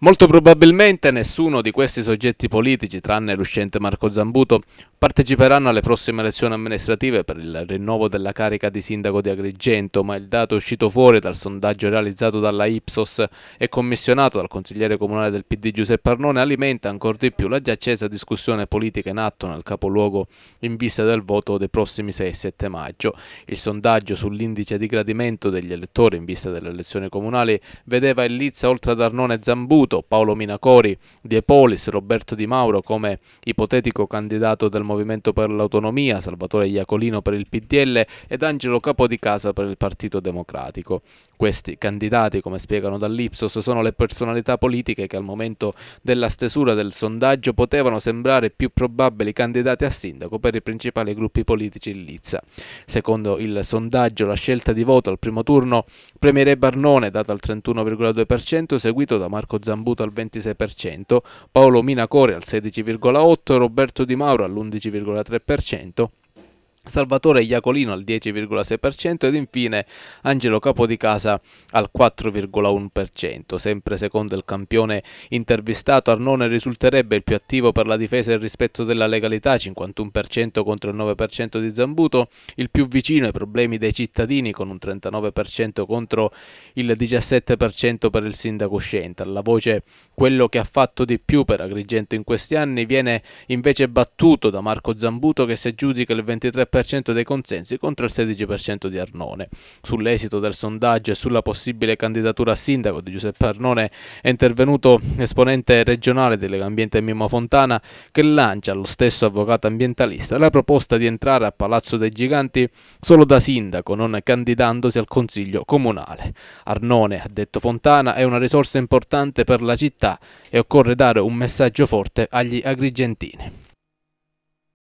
Molto probabilmente nessuno di questi soggetti politici, tranne l'uscente Marco Zambuto, parteciperanno alle prossime elezioni amministrative per il rinnovo della carica di sindaco di Agrigento, ma il dato uscito fuori dal sondaggio realizzato dalla Ipsos e commissionato dal consigliere comunale del PD Giuseppe Arnone alimenta ancora di più la già accesa discussione politica in atto nel capoluogo in vista del voto dei prossimi 6 e 7 maggio. Il sondaggio sull'indice di gradimento degli elettori in vista delle elezioni comunali vedeva in lizza oltre ad Arnone e Zambuto Caputo, Paolo Minacori, De Polis, Roberto Di Mauro come ipotetico candidato del Movimento per l'Autonomia, Salvatore Iacolino per il PDL ed Angelo Capodicasa per il Partito Democratico. Questi candidati, come spiegano dall'Ipsos, sono le personalità politiche che al momento della stesura del sondaggio potevano sembrare più probabili candidati a sindaco per i principali gruppi politici in Lizza. Secondo il sondaggio, la scelta di voto al primo turno premierebbe Arnone, data al 31,2%, seguito da Marco Zambo Zambuto al 26%, Paolo Minacore al 16,8%, Roberto Di Mauro all'11,3%, Salvatore Iacolino al 10,6% ed infine Angelo Capodicasa al 4,1%. Sempre secondo il campione intervistato, Arnone risulterebbe il più attivo per la difesa e il rispetto della legalità, 51% contro il 9% di Zambuto, il più vicino ai problemi dei cittadini con un 39% contro il 17% per il sindaco uscente. Alla voce quello che ha fatto di più per Agrigento in questi anni viene invece battuto da Marco Zambuto che si aggiudica il 23% 20% dei consensi contro il 16% di Arnone. Sull'esito del sondaggio e sulla possibile candidatura a sindaco di Giuseppe Arnone è intervenuto esponente regionale Legambiente Mimmo Fontana che lancia allo stesso avvocato ambientalista la proposta di entrare a Palazzo dei Giganti solo da sindaco, non candidandosi al consiglio comunale. Arnone, ha detto Fontana, è una risorsa importante per la città e occorre dare un messaggio forte agli agrigentini.